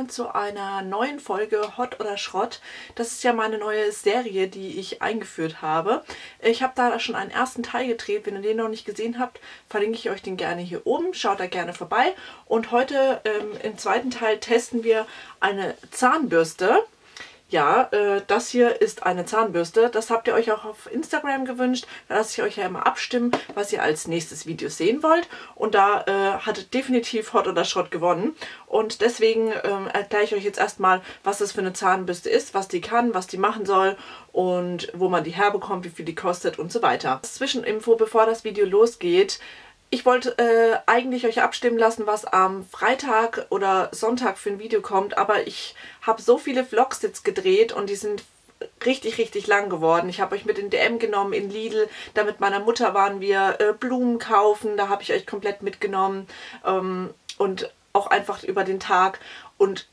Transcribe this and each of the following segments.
Willkommen zu einer neuen Folge Hot oder Schrott. Das ist ja meine neue Serie, die ich eingeführt habe. Ich habe da schon einen ersten Teil gedreht. Wenn ihr den noch nicht gesehen habt, verlinke ich euch den gerne hier oben. Schaut da gerne vorbei. Und heute ähm, im zweiten Teil testen wir eine Zahnbürste. Ja, äh, das hier ist eine Zahnbürste. Das habt ihr euch auch auf Instagram gewünscht. Da lasse ich euch ja immer abstimmen, was ihr als nächstes Video sehen wollt. Und da äh, hat definitiv Hot oder Schrott gewonnen. Und deswegen ähm, erkläre ich euch jetzt erstmal, was das für eine Zahnbürste ist, was die kann, was die machen soll und wo man die herbekommt, wie viel die kostet und so weiter. Zwischeninfo, bevor das Video losgeht. Ich wollte äh, eigentlich euch abstimmen lassen, was am Freitag oder Sonntag für ein Video kommt, aber ich habe so viele Vlogs jetzt gedreht und die sind richtig, richtig lang geworden. Ich habe euch mit in DM genommen, in Lidl. Da mit meiner Mutter waren wir äh, Blumen kaufen. Da habe ich euch komplett mitgenommen. Ähm, und auch einfach über den Tag. Und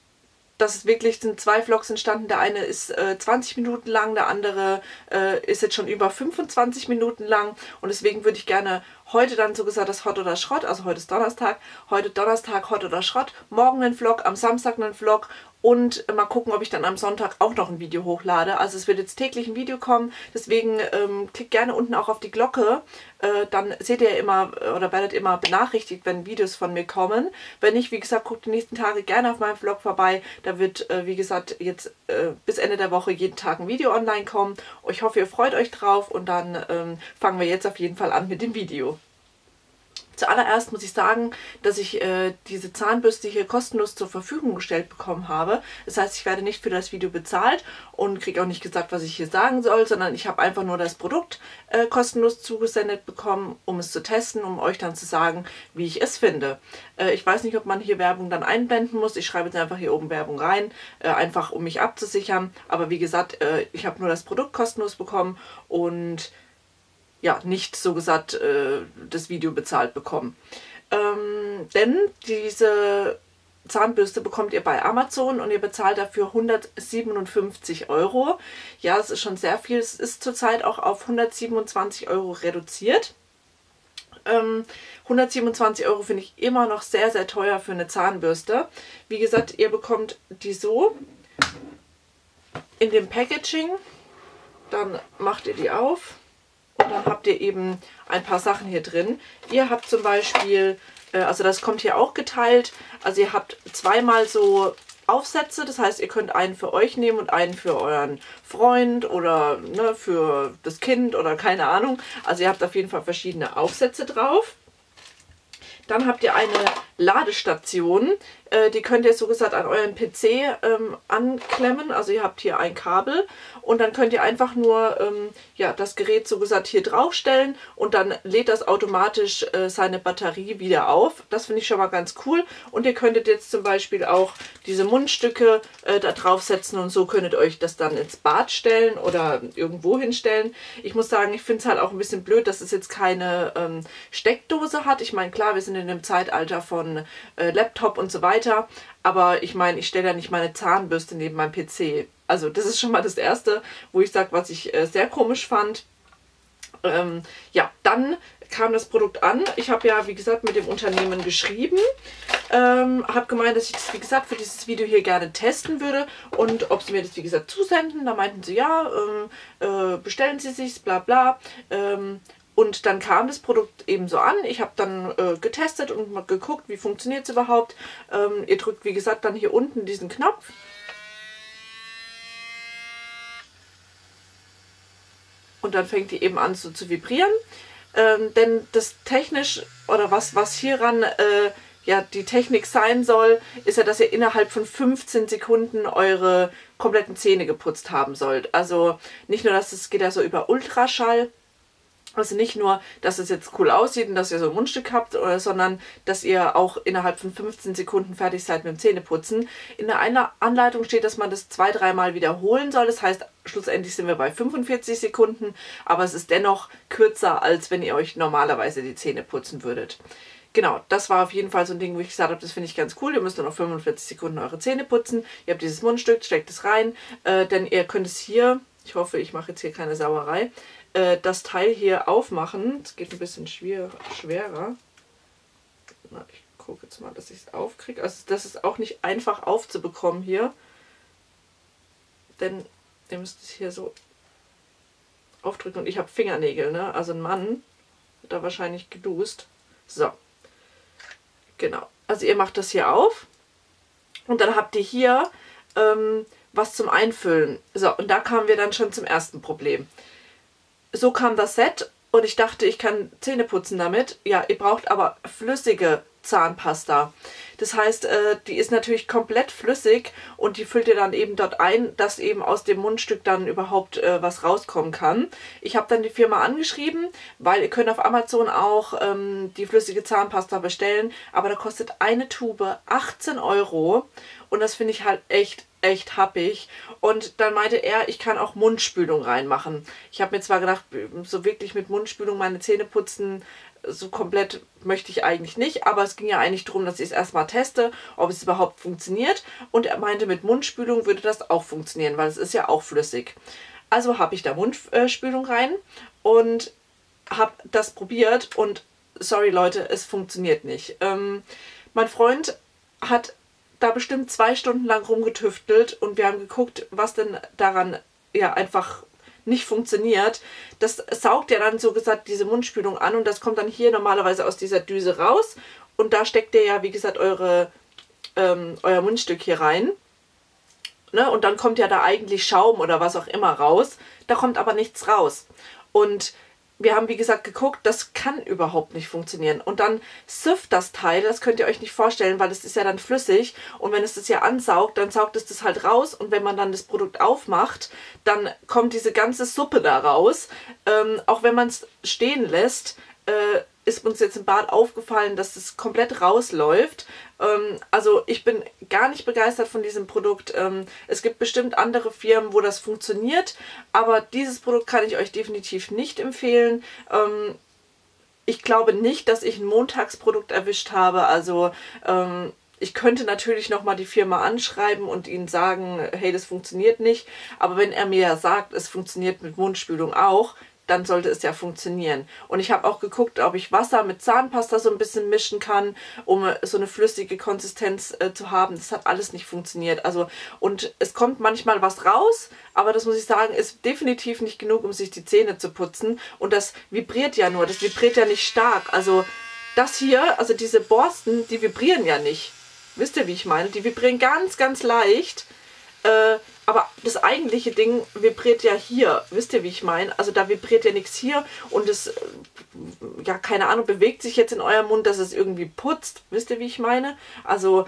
das ist wirklich, sind zwei Vlogs entstanden. Der eine ist äh, 20 Minuten lang, der andere äh, ist jetzt schon über 25 Minuten lang. Und deswegen würde ich gerne heute dann so gesagt das Hot oder Schrott, also heute ist Donnerstag, heute Donnerstag Hot oder Schrott, morgen einen Vlog, am Samstag einen Vlog und mal gucken, ob ich dann am Sonntag auch noch ein Video hochlade. Also es wird jetzt täglich ein Video kommen, deswegen ähm, klickt gerne unten auch auf die Glocke, äh, dann seht ihr immer oder werdet immer benachrichtigt, wenn Videos von mir kommen. Wenn nicht, wie gesagt, guckt die nächsten Tage gerne auf meinem Vlog vorbei. Da wird, äh, wie gesagt, jetzt äh, bis Ende der Woche jeden Tag ein Video online kommen. Ich hoffe, ihr freut euch drauf und dann ähm, fangen wir jetzt auf jeden Fall an mit dem Video. Zuallererst muss ich sagen, dass ich äh, diese Zahnbürste hier kostenlos zur Verfügung gestellt bekommen habe. Das heißt, ich werde nicht für das Video bezahlt und kriege auch nicht gesagt, was ich hier sagen soll, sondern ich habe einfach nur das Produkt äh, kostenlos zugesendet bekommen, um es zu testen, um euch dann zu sagen, wie ich es finde. Äh, ich weiß nicht, ob man hier Werbung dann einblenden muss. Ich schreibe jetzt einfach hier oben Werbung rein, äh, einfach um mich abzusichern. Aber wie gesagt, äh, ich habe nur das Produkt kostenlos bekommen und ja, nicht so gesagt äh, das Video bezahlt bekommen. Ähm, denn diese Zahnbürste bekommt ihr bei Amazon und ihr bezahlt dafür 157 Euro. Ja, es ist schon sehr viel. Es ist zurzeit auch auf 127 Euro reduziert. Ähm, 127 Euro finde ich immer noch sehr, sehr teuer für eine Zahnbürste. Wie gesagt, ihr bekommt die so in dem Packaging. Dann macht ihr die auf dann habt ihr eben ein paar Sachen hier drin. Ihr habt zum Beispiel, äh, also das kommt hier auch geteilt, also ihr habt zweimal so Aufsätze, das heißt, ihr könnt einen für euch nehmen und einen für euren Freund oder ne, für das Kind oder keine Ahnung. Also ihr habt auf jeden Fall verschiedene Aufsätze drauf. Dann habt ihr eine Ladestation. Äh, die könnt ihr so gesagt an euren PC ähm, anklemmen. Also ihr habt hier ein Kabel und dann könnt ihr einfach nur ähm, ja, das Gerät so gesagt hier draufstellen und dann lädt das automatisch äh, seine Batterie wieder auf. Das finde ich schon mal ganz cool. Und ihr könntet jetzt zum Beispiel auch diese Mundstücke äh, da draufsetzen und so könntet ihr euch das dann ins Bad stellen oder irgendwo hinstellen. Ich muss sagen, ich finde es halt auch ein bisschen blöd, dass es jetzt keine ähm, Steckdose hat. Ich meine, klar, wir sind in dem Zeitalter von von äh, Laptop und so weiter. Aber ich meine, ich stelle ja nicht meine Zahnbürste neben meinem PC. Also das ist schon mal das Erste, wo ich sage, was ich äh, sehr komisch fand. Ähm, ja, dann kam das Produkt an. Ich habe ja, wie gesagt, mit dem Unternehmen geschrieben. Ähm, habe gemeint, dass ich das, wie gesagt, für dieses Video hier gerne testen würde. Und ob sie mir das, wie gesagt, zusenden. Da meinten sie, ja, ähm, äh, bestellen sie sich, bla bla. Ähm, und dann kam das Produkt eben so an. Ich habe dann äh, getestet und mal geguckt, wie funktioniert es überhaupt. Ähm, ihr drückt, wie gesagt, dann hier unten diesen Knopf. Und dann fängt die eben an so zu vibrieren. Ähm, denn das technisch, oder was, was hieran äh, ja die Technik sein soll, ist ja, dass ihr innerhalb von 15 Sekunden eure kompletten Zähne geputzt haben sollt. Also nicht nur, dass es geht ja so über Ultraschall, also nicht nur, dass es jetzt cool aussieht und dass ihr so ein Mundstück habt, oder, sondern dass ihr auch innerhalb von 15 Sekunden fertig seid mit dem Zähneputzen. In der Anleitung steht, dass man das zwei, dreimal wiederholen soll. Das heißt, schlussendlich sind wir bei 45 Sekunden, aber es ist dennoch kürzer, als wenn ihr euch normalerweise die Zähne putzen würdet. Genau, das war auf jeden Fall so ein Ding, wo ich gesagt habe, das finde ich ganz cool. Ihr müsst nur noch 45 Sekunden eure Zähne putzen. Ihr habt dieses Mundstück, steckt es rein, äh, denn ihr könnt es hier, ich hoffe, ich mache jetzt hier keine Sauerei, äh, das Teil hier aufmachen. Es geht ein bisschen schwer, schwerer. Na, ich gucke jetzt mal, dass ich es aufkriege. Also das ist auch nicht einfach aufzubekommen hier. Denn ihr müsst es hier so aufdrücken. Und ich habe Fingernägel, ne? Also ein Mann wird da wahrscheinlich gedust. So. Genau. Also ihr macht das hier auf. Und dann habt ihr hier ähm, was zum Einfüllen. So, und da kamen wir dann schon zum ersten Problem. So kam das Set und ich dachte, ich kann Zähne putzen damit. Ja, ihr braucht aber flüssige Zahnpasta. Das heißt, äh, die ist natürlich komplett flüssig und die füllt ihr dann eben dort ein, dass eben aus dem Mundstück dann überhaupt äh, was rauskommen kann. Ich habe dann die Firma angeschrieben, weil ihr könnt auf Amazon auch ähm, die flüssige Zahnpasta bestellen, aber da kostet eine Tube 18 Euro und das finde ich halt echt echt happig. Und dann meinte er, ich kann auch Mundspülung reinmachen. Ich habe mir zwar gedacht, so wirklich mit Mundspülung meine Zähne putzen, so komplett möchte ich eigentlich nicht, aber es ging ja eigentlich darum, dass ich es erstmal teste, ob es überhaupt funktioniert. Und er meinte, mit Mundspülung würde das auch funktionieren, weil es ist ja auch flüssig. Also habe ich da Mundspülung rein und habe das probiert und sorry Leute, es funktioniert nicht. Ähm, mein Freund hat da bestimmt zwei Stunden lang rumgetüftelt und wir haben geguckt, was denn daran ja einfach nicht funktioniert. Das saugt ja dann so gesagt diese Mundspülung an und das kommt dann hier normalerweise aus dieser Düse raus und da steckt ihr ja wie gesagt eure, ähm, euer Mundstück hier rein. Ne? Und dann kommt ja da eigentlich Schaum oder was auch immer raus. Da kommt aber nichts raus. Und wir haben wie gesagt geguckt, das kann überhaupt nicht funktionieren. Und dann süfft das Teil, das könnt ihr euch nicht vorstellen, weil es ist ja dann flüssig und wenn es das ja ansaugt, dann saugt es das halt raus und wenn man dann das Produkt aufmacht, dann kommt diese ganze Suppe da raus. Ähm, auch wenn man es stehen lässt, äh, ist uns jetzt im Bad aufgefallen, dass es komplett rausläuft. Ähm, also ich bin gar nicht begeistert von diesem Produkt. Ähm, es gibt bestimmt andere Firmen, wo das funktioniert, aber dieses Produkt kann ich euch definitiv nicht empfehlen. Ähm, ich glaube nicht, dass ich ein Montagsprodukt erwischt habe. Also ähm, ich könnte natürlich nochmal die Firma anschreiben und ihnen sagen, hey, das funktioniert nicht. Aber wenn er mir sagt, es funktioniert mit Mundspülung auch, dann sollte es ja funktionieren. Und ich habe auch geguckt, ob ich Wasser mit Zahnpasta so ein bisschen mischen kann, um so eine flüssige Konsistenz äh, zu haben. Das hat alles nicht funktioniert. Also, und es kommt manchmal was raus, aber das muss ich sagen, ist definitiv nicht genug, um sich die Zähne zu putzen. Und das vibriert ja nur, das vibriert ja nicht stark. Also das hier, also diese Borsten, die vibrieren ja nicht. Wisst ihr, wie ich meine? Die vibrieren ganz, ganz leicht. Äh, aber das eigentliche Ding vibriert ja hier. Wisst ihr, wie ich meine? Also da vibriert ja nichts hier und es, ja, keine Ahnung, bewegt sich jetzt in eurem Mund, dass es irgendwie putzt. Wisst ihr, wie ich meine? Also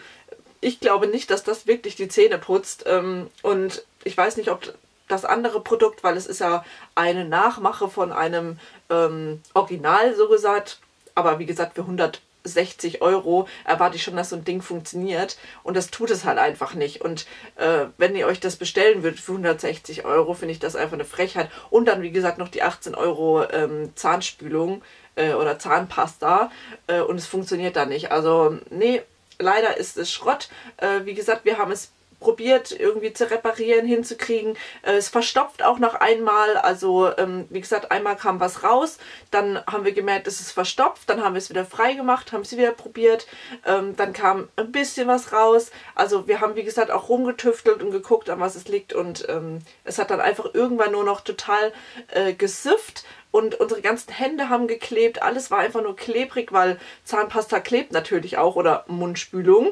ich glaube nicht, dass das wirklich die Zähne putzt. Ähm, und ich weiß nicht, ob das andere Produkt, weil es ist ja eine Nachmache von einem ähm, Original, so gesagt. Aber wie gesagt, für 100 60 Euro erwarte ich schon, dass so ein Ding funktioniert. Und das tut es halt einfach nicht. Und äh, wenn ihr euch das bestellen würdet für 160 Euro, finde ich das einfach eine Frechheit. Und dann, wie gesagt, noch die 18 Euro ähm, Zahnspülung äh, oder Zahnpasta. Äh, und es funktioniert dann nicht. Also, nee, leider ist es Schrott. Äh, wie gesagt, wir haben es probiert irgendwie zu reparieren, hinzukriegen. Äh, es verstopft auch noch einmal, also ähm, wie gesagt, einmal kam was raus, dann haben wir gemerkt, es ist verstopft, dann haben wir es wieder frei gemacht, haben es wieder probiert, ähm, dann kam ein bisschen was raus. Also wir haben wie gesagt auch rumgetüftelt und geguckt, an was es liegt. Und ähm, es hat dann einfach irgendwann nur noch total äh, gesifft. Und unsere ganzen Hände haben geklebt, alles war einfach nur klebrig, weil Zahnpasta klebt natürlich auch oder Mundspülung.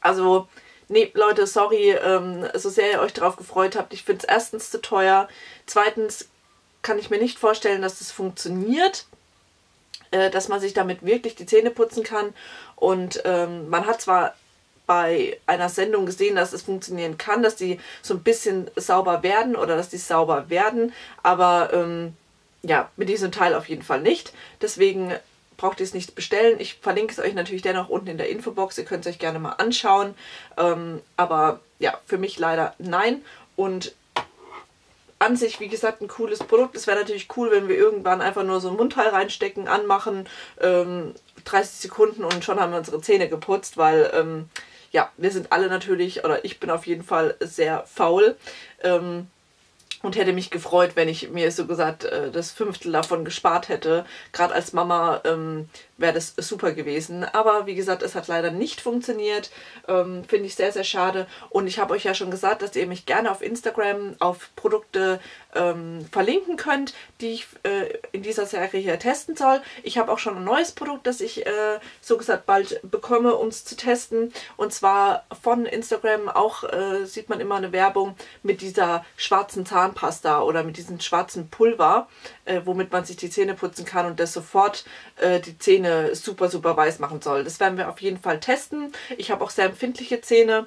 Also nee, Leute, sorry, ähm, so sehr ihr euch darauf gefreut habt. Ich finde es erstens zu teuer. Zweitens kann ich mir nicht vorstellen, dass das funktioniert, äh, dass man sich damit wirklich die Zähne putzen kann. Und ähm, man hat zwar bei einer Sendung gesehen, dass es funktionieren kann, dass die so ein bisschen sauber werden oder dass die sauber werden, aber ähm, ja, mit diesem Teil auf jeden Fall nicht. Deswegen braucht ihr es nicht bestellen. Ich verlinke es euch natürlich dennoch unten in der Infobox. Ihr könnt es euch gerne mal anschauen. Ähm, aber ja, für mich leider nein. Und an sich, wie gesagt, ein cooles Produkt. Es wäre natürlich cool, wenn wir irgendwann einfach nur so ein Mundteil reinstecken, anmachen, ähm, 30 Sekunden und schon haben wir unsere Zähne geputzt, weil ähm, ja, wir sind alle natürlich, oder ich bin auf jeden Fall sehr faul. Ähm, und hätte mich gefreut, wenn ich mir so gesagt äh, das Fünftel davon gespart hätte. Gerade als Mama ähm, wäre das super gewesen. Aber wie gesagt, es hat leider nicht funktioniert. Ähm, Finde ich sehr, sehr schade. Und ich habe euch ja schon gesagt, dass ihr mich gerne auf Instagram auf Produkte ähm, verlinken könnt, die ich äh, in dieser Serie hier testen soll. Ich habe auch schon ein neues Produkt, das ich äh, so gesagt bald bekomme, um es zu testen. Und zwar von Instagram auch äh, sieht man immer eine Werbung mit dieser schwarzen Zahnpasta oder mit diesem schwarzen Pulver, äh, womit man sich die Zähne putzen kann und das sofort äh, die Zähne super, super weiß machen soll. Das werden wir auf jeden Fall testen. Ich habe auch sehr empfindliche Zähne.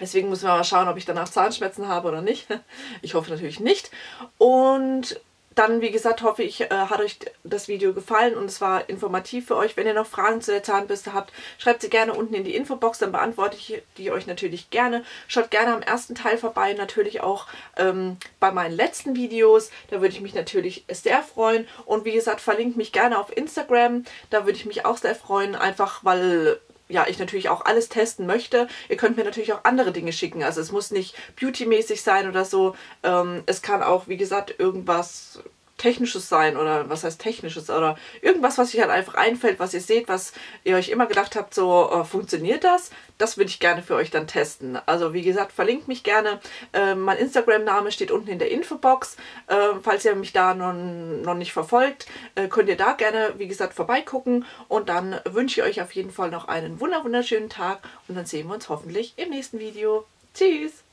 Deswegen müssen wir mal schauen, ob ich danach Zahnschmerzen habe oder nicht. Ich hoffe natürlich nicht. Und dann, wie gesagt, hoffe ich, äh, hat euch das Video gefallen und es war informativ für euch. Wenn ihr noch Fragen zu der Zahnbürste habt, schreibt sie gerne unten in die Infobox, dann beantworte ich die euch natürlich gerne. Schaut gerne am ersten Teil vorbei, natürlich auch ähm, bei meinen letzten Videos. Da würde ich mich natürlich sehr freuen. Und wie gesagt, verlinkt mich gerne auf Instagram. Da würde ich mich auch sehr freuen, einfach weil ja, ich natürlich auch alles testen möchte. Ihr könnt mir natürlich auch andere Dinge schicken. Also es muss nicht beautymäßig sein oder so. Ähm, es kann auch, wie gesagt, irgendwas Technisches sein oder was heißt Technisches oder irgendwas, was euch halt einfach einfällt, was ihr seht, was ihr euch immer gedacht habt, so äh, funktioniert das, das würde ich gerne für euch dann testen. Also wie gesagt, verlinkt mich gerne. Äh, mein Instagram-Name steht unten in der Infobox. Äh, falls ihr mich da noch, noch nicht verfolgt, äh, könnt ihr da gerne, wie gesagt, vorbeigucken und dann wünsche ich euch auf jeden Fall noch einen wunderschönen Tag und dann sehen wir uns hoffentlich im nächsten Video. Tschüss!